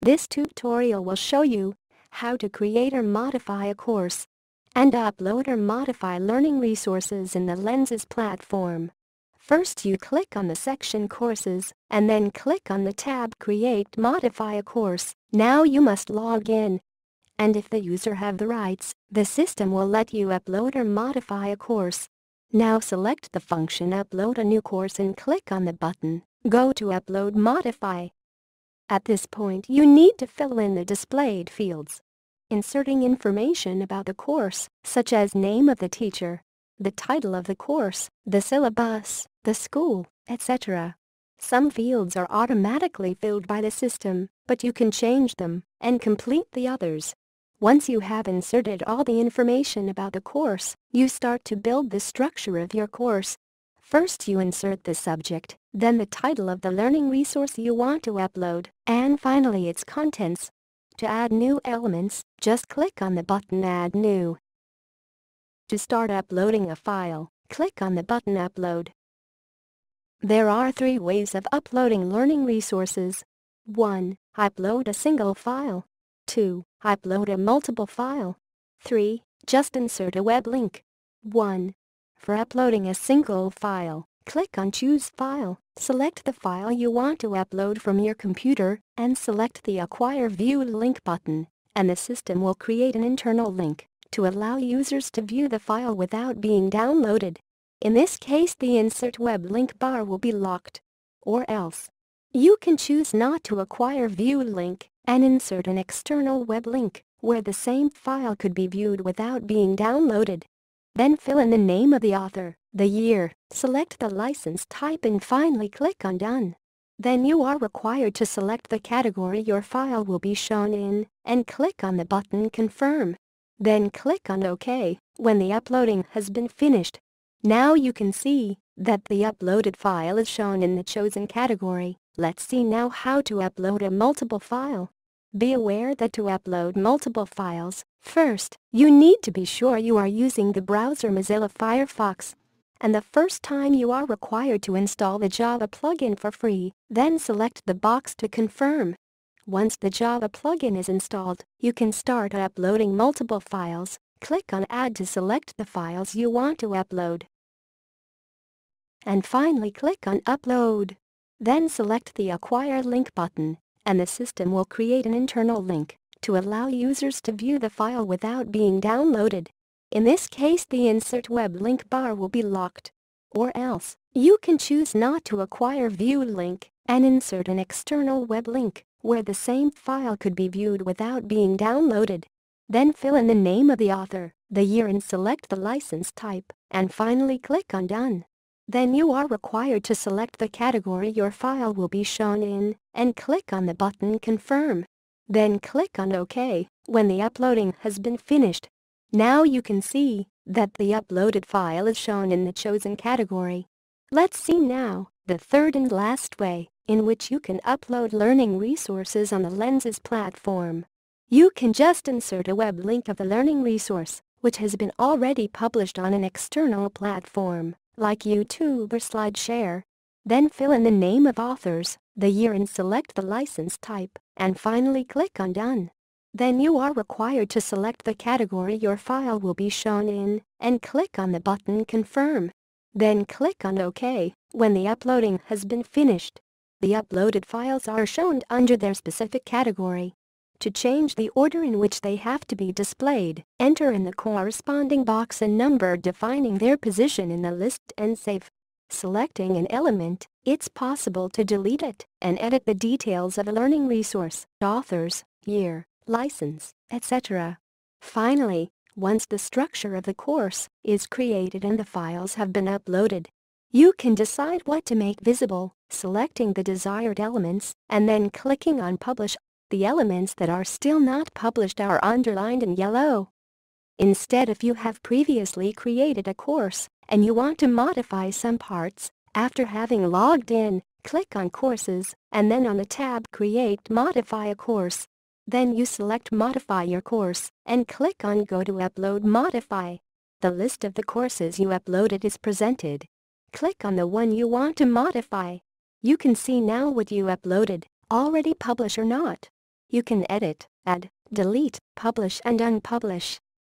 This tutorial will show you how to create or modify a course and upload or modify learning resources in the Lenses platform. First you click on the section Courses and then click on the tab Create Modify a Course. Now you must log in. And if the user have the rights, the system will let you upload or modify a course. Now select the function Upload a new course and click on the button Go to Upload Modify. At this point you need to fill in the displayed fields. Inserting information about the course, such as name of the teacher, the title of the course, the syllabus, the school, etc. Some fields are automatically filled by the system, but you can change them and complete the others. Once you have inserted all the information about the course, you start to build the structure of your course. First you insert the subject, then the title of the learning resource you want to upload, and finally its contents. To add new elements, just click on the button Add New. To start uploading a file, click on the button Upload. There are three ways of uploading learning resources. 1. Upload a single file. 2. Upload a multiple file. 3. Just insert a web link. 1. For uploading a single file, click on Choose File, select the file you want to upload from your computer, and select the Acquire View Link button, and the system will create an internal link to allow users to view the file without being downloaded. In this case the insert web link bar will be locked. Or else, you can choose not to acquire view link and insert an external web link where the same file could be viewed without being downloaded. Then fill in the name of the author, the year, select the license type and finally click on Done. Then you are required to select the category your file will be shown in and click on the button Confirm. Then click on OK when the uploading has been finished. Now you can see that the uploaded file is shown in the chosen category. Let's see now how to upload a multiple file. Be aware that to upload multiple files, first, you need to be sure you are using the browser Mozilla Firefox. And the first time you are required to install the Java plugin for free, then select the box to confirm. Once the Java plugin is installed, you can start uploading multiple files. Click on Add to select the files you want to upload. And finally click on Upload. Then select the Acquire Link button, and the system will create an internal link to allow users to view the file without being downloaded. In this case the Insert Web Link bar will be locked. Or else, you can choose not to acquire View Link and insert an external web link where the same file could be viewed without being downloaded. Then fill in the name of the author, the year and select the license type, and finally click on Done. Then you are required to select the category your file will be shown in, and click on the button Confirm. Then click on OK when the uploading has been finished. Now you can see that the uploaded file is shown in the chosen category. Let's see now the third and last way in which you can upload learning resources on the Lenses platform. You can just insert a web link of the learning resource, which has been already published on an external platform, like YouTube or SlideShare. Then fill in the name of authors, the year and select the license type, and finally click on Done. Then you are required to select the category your file will be shown in, and click on the button Confirm. Then click on OK when the uploading has been finished. The uploaded files are shown under their specific category. To change the order in which they have to be displayed, enter in the corresponding box a number defining their position in the list and save. Selecting an element, it's possible to delete it and edit the details of a learning resource, authors, year, license, etc. Finally, once the structure of the course is created and the files have been uploaded, you can decide what to make visible, selecting the desired elements, and then clicking on Publish. The elements that are still not published are underlined in yellow. Instead if you have previously created a course, and you want to modify some parts, after having logged in, click on Courses, and then on the tab Create Modify a Course. Then you select Modify your course, and click on Go to Upload Modify. The list of the courses you uploaded is presented. Click on the one you want to modify. You can see now what you uploaded, already published or not. You can edit, add, delete, publish and unpublish.